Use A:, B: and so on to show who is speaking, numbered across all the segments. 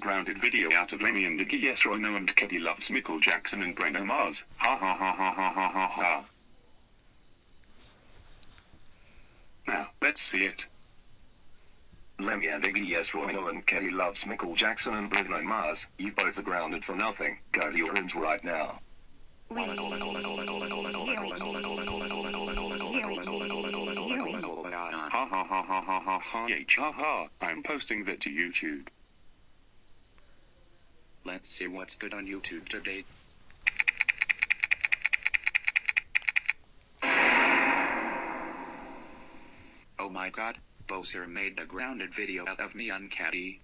A: grounded video out of Lemmy and Iggy Yes Roy No and Keddy loves Michael Jackson and Bruno Mars. Ha ha ha ha ha ha ha ha. Now, let's see it.
B: Lemmy and Iggy Yes Royal and Kelly loves Michael Jackson and Bruno Mars. You both are grounded for nothing. Go to your rooms right now.
A: Ha ha ha ha ha ha ha H ha ha. I'm posting that to YouTube.
C: Let's see what's good on YouTube today. Oh my god, Bowser made a grounded video out of me on Caddy.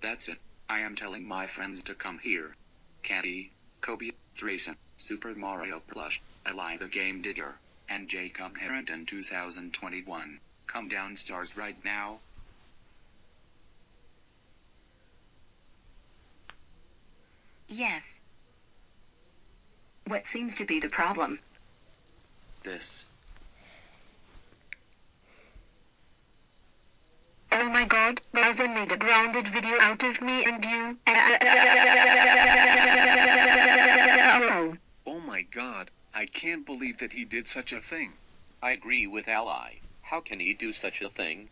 C: That's it. I am telling my friends to come here. Caddy, Kobe, Threeson, Super Mario Plush, Eli the Game Digger, and Jacob Harrington 2021. Come downstairs right now.
D: Yes. What seems to be the problem?
C: This.
D: Oh my god, Bowser made a grounded video out of me and you. Oh.
E: Oh my god, I can't believe that he did such a thing.
F: I agree with Ally. How can he do such a thing?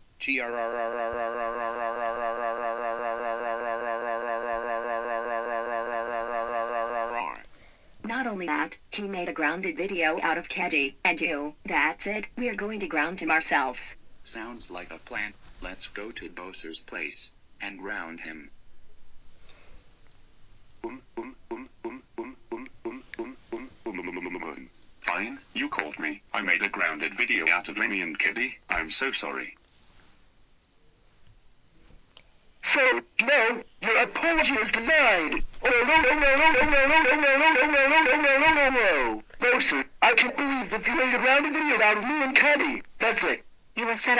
D: Not only that, he made a grounded video out of Keddy and you. That's it, we're going to ground him ourselves.
C: Sounds like a plan. Let's go to Bowser's place and ground him.
A: Fine, you called me. I made a grounded video out of Lemmy and Keddy. I'm so sorry.
G: So, no, your apology is denied. Oh no, no, no, no, no, no, no, no, no, no, no, no, no, no, no, no, no. No, sir, I can't believe that you made a grounded video out of me and Caddy. That's it.
D: You were set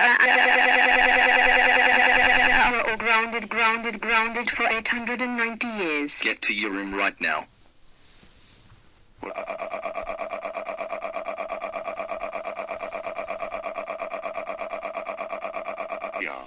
D: or grounded, grounded, grounded for 890 years.
E: Get to your room right now.
A: Yeah.